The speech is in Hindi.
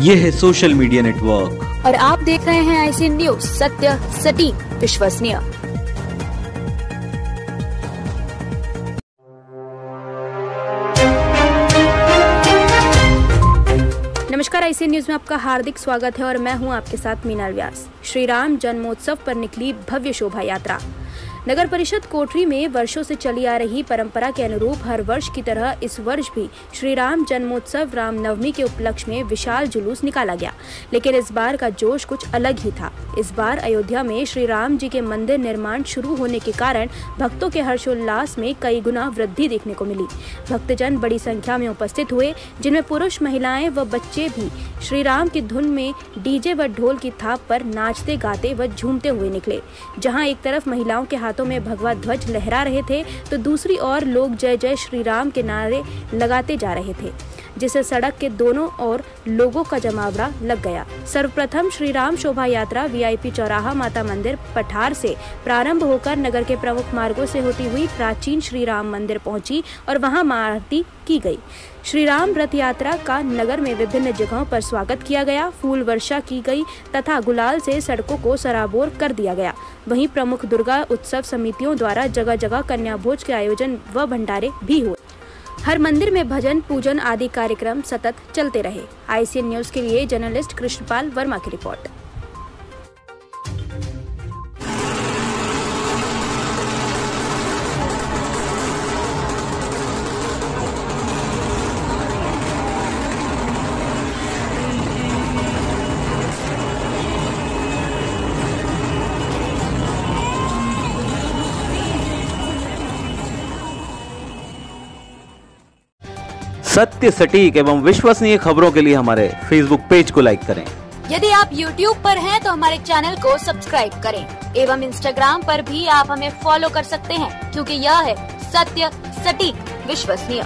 ये है सोशल मीडिया नेटवर्क और आप देख रहे हैं आईसी न्यूज़ सत्य, सटीक, विश्वसनीय। नमस्कार आईसी न्यूज़ में आपका हार्दिक स्वागत है और मैं हूँ आपके साथ मीनाल व्यास श्री राम जन्मोत्सव पर निकली भव्य शोभा यात्रा। नगर परिषद कोठरी में वर्षों से चली आ रही परंपरा के अनुरूप हर वर्ष की तरह इस वर्ष भी श्री राम जन्मोत्सव रामनवमी के उपलक्ष्य में विशाल जुलूस निकाला गया। लेकिन इस बार का जोश कुछ अलग ही था। इस बार अयोध्या में श्री राम जी के मंदिर निर्माण शुरू होने के कारण भक्तों के हर्षोल्लास में कई गुना वृद्धि देखने को मिली। भक्तजन बड़ी संख्या में उपस्थित हुए, जिनमें पुरुष, महिलाएँ व बच्चे भी श्री राम की धुन में डीजे व ढोल की थाप पर नाचते, गाते व झूमते हुए निकले, जहाँ एक तरफ़ महिलाओं के हाथों में भगवा ध्वज लहरा रहे थे तो दूसरी ओर लोग जय जय श्री राम के नारे लगाते जा रहे थे। जिससे सड़क के दोनों ओर लोगों का जमावड़ा लग गया। सर्वप्रथम श्री राम शोभा यात्रा वीआईपी चौराहा माता मंदिर, पठार से प्रारंभ होकर नगर के प्रमुख मार्गों से होती हुई प्राचीन श्री राम मंदिर पहुँची और वहाँ आरती की गई। श्री राम रथ यात्रा का नगर में विभिन्न जगहों पर स्वागत किया गया। फूल वर्षा की गई तथा गुलाल से सड़कों को सराबोर कर दिया गया। वहीं प्रमुख दुर्गा उत्सव समितियों द्वारा जगह जगह कन्या भोज के आयोजन व भंडारे भी हुए। हर मंदिर में भजन, पूजन आदि कार्यक्रम सतत चलते रहे। आईसीएन न्यूज़ के लिए जर्नलिस्ट कृष्णपाल वर्मा की रिपोर्ट। सत्य सटीक एवं विश्वसनीय खबरों के लिए हमारे फेसबुक पेज को लाइक करें। यदि आप यूट्यूब पर हैं तो हमारे चैनल को सब्सक्राइब करें। एवं इंस्टाग्राम पर भी आप हमें फॉलो कर सकते हैं, क्योंकि यह है सत्य, सटीक, विश्वसनीय।